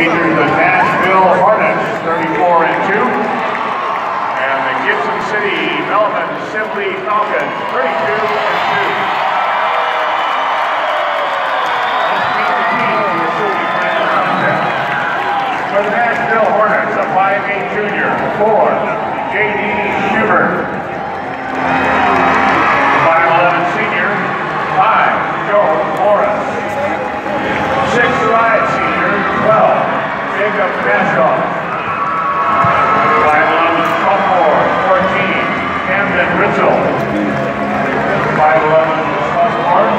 features the Nashville Hornets 34 and 2 and the Gibson City Melvin Sibley Falcons 32 and 2. For the Nashville Hornets, a 5'8 junior, 4, J.D. Schubert. Five, Joe Morris. Six, Ryan Senior, 12. Jacob Nashaw. By sophomore, 14, Camden Ritzel. By 11, sophomore,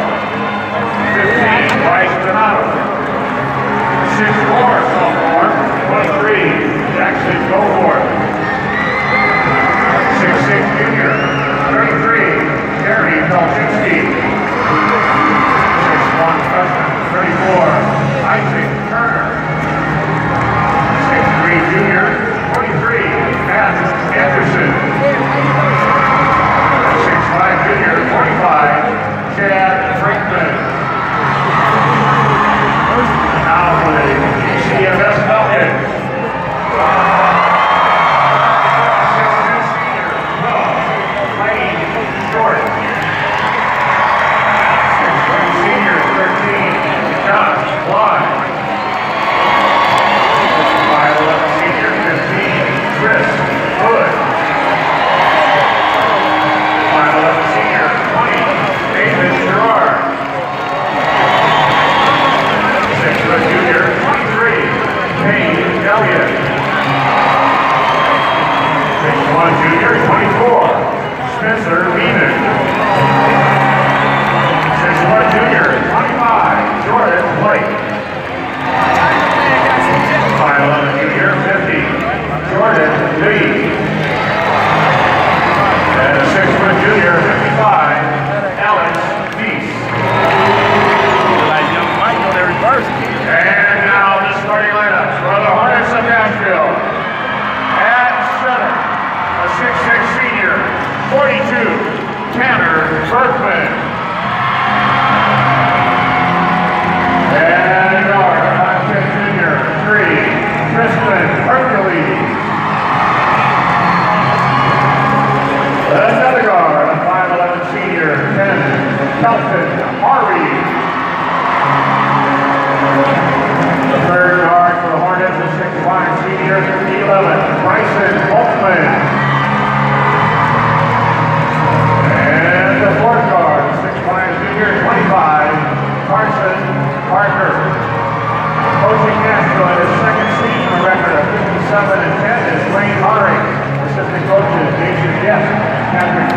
15, Bryce Donato. 6'4", sophomore, 23, Jackson Beaufort.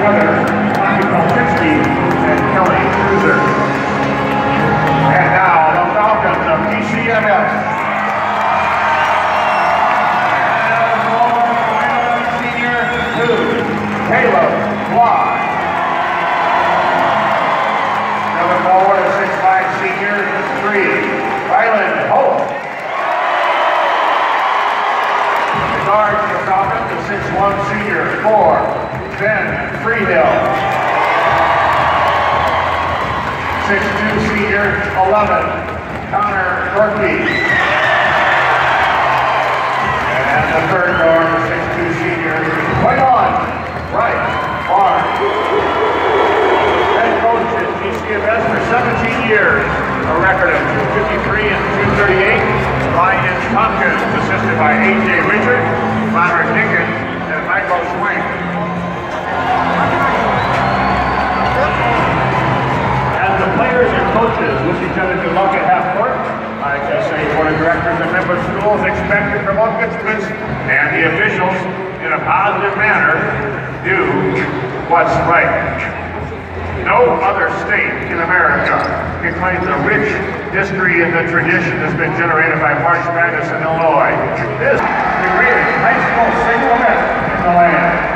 runner. goals expected from Oakenspitz and the officials in a positive manner do what's right. No other state in America can claim the rich history and the tradition that's been generated by March Madness in Illinois. This is the greatest high school single event in the land.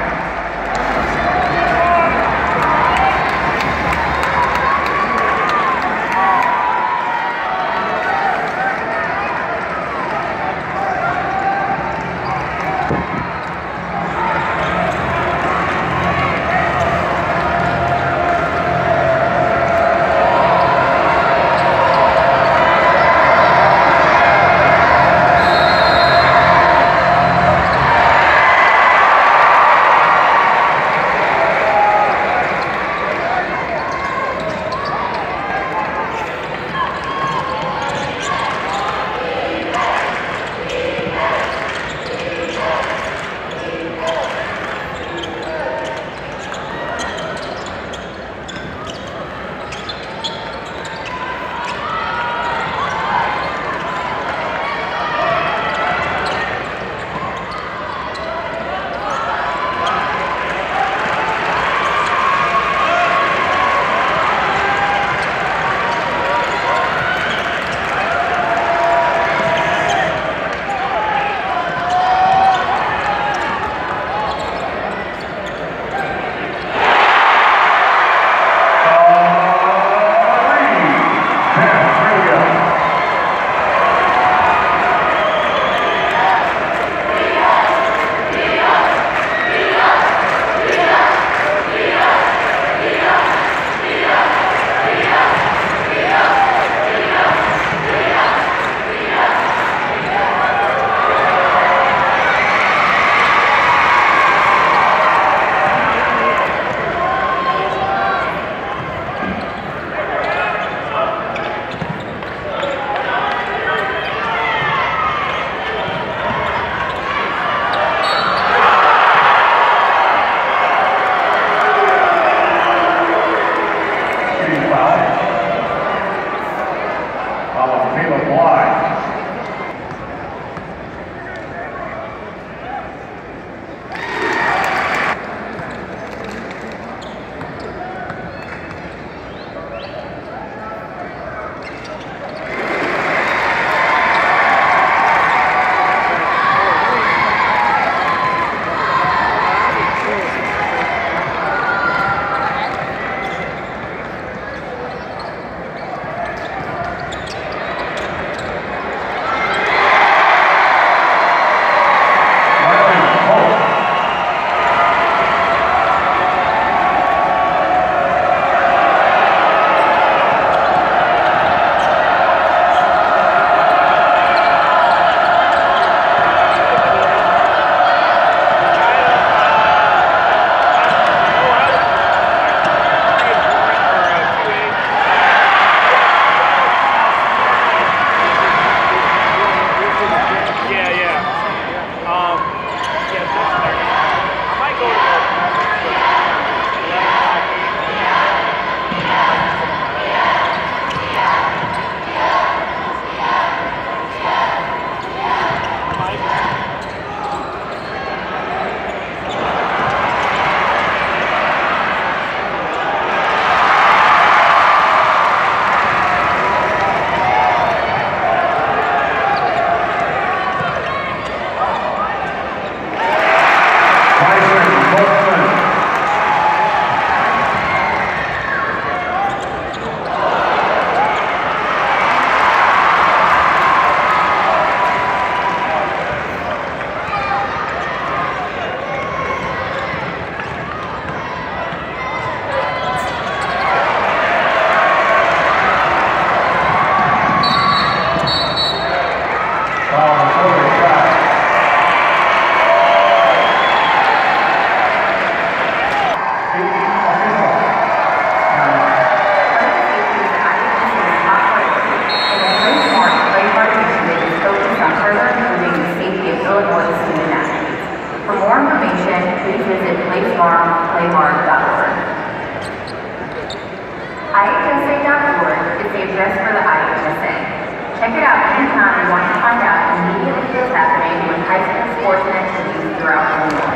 connections throughout the world.